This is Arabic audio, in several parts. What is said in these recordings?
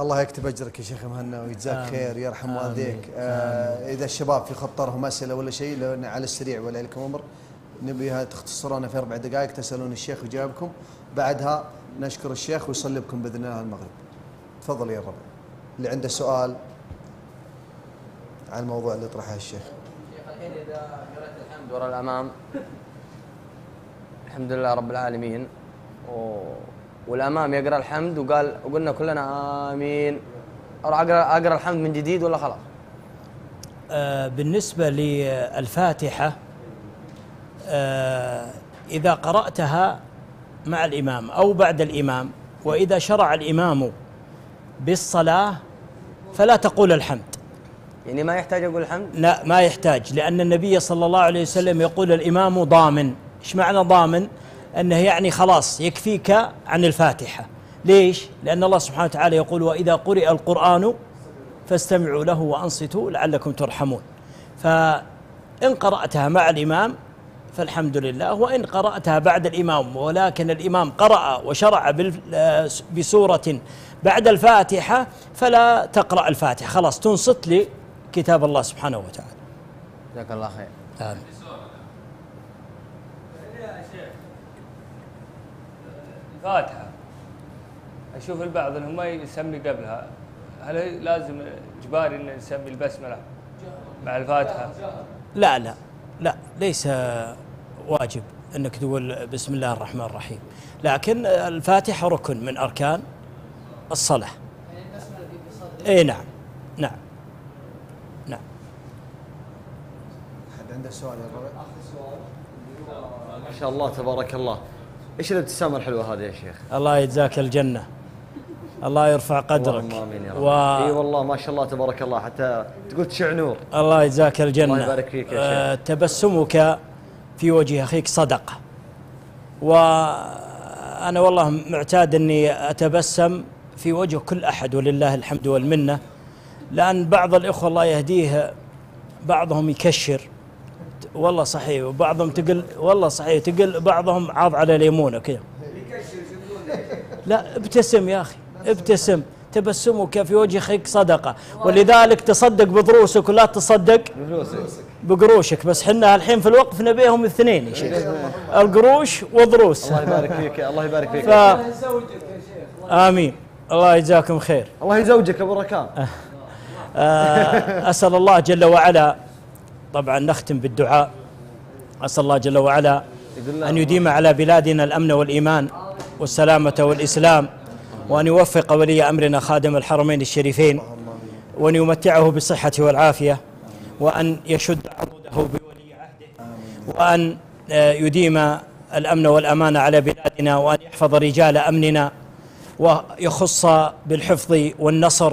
الله يكتب أجرك يا شيخ مهنا ويجزاك خير يرحم والديك. آه إذا الشباب في خطرهم أسئلة ولا شيء لو على السريع ولا لكم أمر نبيها تختصرونها في أربع دقائق تسألون الشيخ ويجاوبكم بعدها نشكر الشيخ ويصلي بكم بإذن الله المغرب. تفضل يا رب. اللي عنده سؤال عن الموضوع اللي طرحه الشيخ. شيخ الحين إذا قرأت الحمد ورا الأمام الحمد لله رب العالمين و... والأمام يقرأ الحمد وقال وقلنا كلنا آمين أروح أقرأ أقرأ الحمد من جديد ولا خلاص؟ آه، بالنسبة للفاتحة آه، إذا قرأتها مع الإمام أو بعد الإمام وإذا شرع الإمام بالصلاة فلا تقول الحمد يعني ما يحتاج أقول الحمد؟ لا ما يحتاج لأن النبي صلى الله عليه وسلم يقول الإمام ضامن إيش معنى ضامن أنه يعني خلاص يكفيك عن الفاتحة. ليش؟ لأن الله سبحانه وتعالى يقول وإذا قرئ القرآن فاستمعوا له وأنصتوا لعلكم ترحمون. فإن قرأتها مع الإمام فالحمد لله وإن قرأتها بعد الإمام ولكن الإمام قرأ وشرع بسورة بعد الفاتحة فلا تقرأ الفاتحة. خلاص تنصت لكتاب الله سبحانه وتعالى. جزاك الله خير. آمين. الفاتحة أشوف البعض أنه ما يسمي قبلها. هل لازم إجباري أن نسمي البسملة مع الفاتحة؟ لا لا لا ليس واجب إنك تقول بسم الله الرحمن الرحيم. لكن الفاتحة ركن من أركان الصلاة. إي نعم نعم نعم. حد عنده سؤال يا ما شاء الله تبارك الله. إيش الابتسامة الحلوة هذه يا شيخ؟ الله يجزاك الجنة. الله يرفع قدرك. آمين يا رب. و... إي والله ما شاء الله تبارك الله. حتى تقول تشع نور. الله يجزاك الجنة. الله يبارك فيك يا آه، تبسمك في وجه أخيك صدقة. وأنا والله معتاد أني أتبسم في وجه كل أحد ولله الحمد والمنة. لأن بعض الإخوة الله يهديه بعضهم يكشر. والله صحيح وبعضهم تقل والله صحيح تقل بعضهم عاض على ليمونة كذا. لا ابتسم يا أخي ابتسم. تبسمك في وجه اخيك صدقة. ولذلك تصدق بضروسك ولا تصدق بفلوسك بقروشك. بس حنا الحين في الوقف نبيهم الاثنين يا شيخ. القروش وضروس الله يبارك فيك الله يبارك فيك. ف... آمين. الله يجزاكم خير. الله يزوجك أبو ركان آه، أسأل الله جل وعلا طبعا نختم بالدعاء. أسأل الله جل وعلا أن يديم على بلادنا الأمن والإيمان والسلامة والإسلام وأن يوفق ولي أمرنا خادم الحرمين الشريفين وأن يمتعه بالصحة والعافية وأن يشد عضده بولي عهده وأن آه، يديم الأمن والأمان على بلادنا وأن يحفظ رجال أمننا ويخص بالحفظ والنصر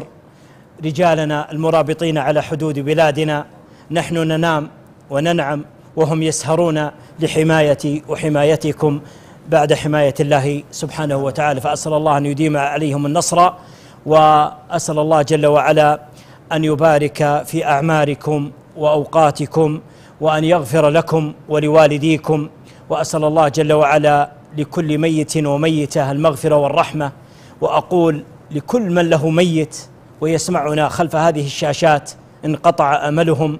رجالنا المرابطين على حدود بلادنا. نحن ننام وننعم وهم يسهرون لحماية وحمايتكم بعد حماية الله سبحانه وتعالى. فأسأل الله أن يديم عليهم النصر وأسأل الله جل وعلا أن يبارك في أعماركم وأوقاتكم وأن يغفر لكم ولوالديكم. وأسأل الله جل وعلا لكل ميت وميتة المغفرة والرحمة. وأقول لكل من له ميت ويسمعنا خلف هذه الشاشات انقطع أملهم.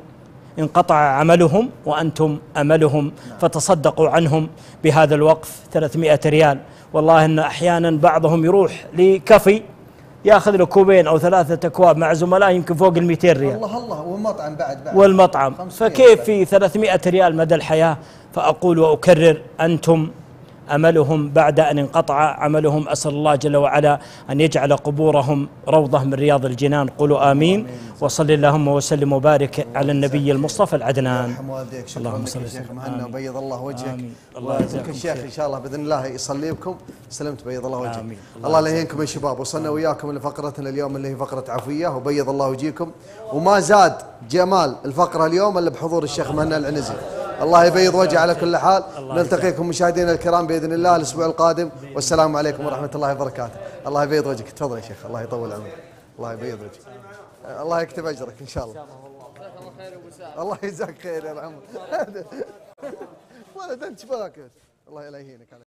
انقطع عملهم وأنتم أملهم فتصدقوا عنهم بهذا الوقف 300 ريال. والله إن أحيانا بعضهم يروح لكفي يأخذ له كوبين أو ثلاثة أكواب مع زملاء يمكن فوق ال 200 ريال. الله الله والمطعم بعد بعد. والمطعم. 500 فكيف. في 300 ريال مدى الحياة؟ فأقول وأكرر أنتم أملهم بعد أن انقطع عملهم. أسأل الله جل وعلا أن يجعل قبورهم روضة من رياض الجنان. قولوا آمين. وصل اللهم وسلم وبارك على النبي المصطفى العدنان. يرحم والديك شكرا اللهم لك صل يا. شيخ مهنا. وبيض الله وجهك. الله ويجزيك الشيخ. إن شاء الله بإذن الله يصلي بكم سلمت بيض الله وجهك. آمين. الله لا يهينكم يا شباب. وصلنا وياكم لفقرتنا اليوم اللي هي فقرة عفوية وبيض الله وجهكم. وما زاد جمال الفقرة اليوم إلا بحضور الشيخ مهنا العنزي. الله يبيض وجهه على كل حال. نلتقيكم مشاهدينا الكرام بإذن الله الأسبوع القادم. والسلام عليكم ورحمة الله وبركاته. الله يبيض وجهك. تفضل يا شيخ. الله يطول عمرك. الله يبيض وجهك الله يكتب أجرك إن شاء الله. الله يجزاك خير يا العمر ولد أنت باكر الله لا يهينك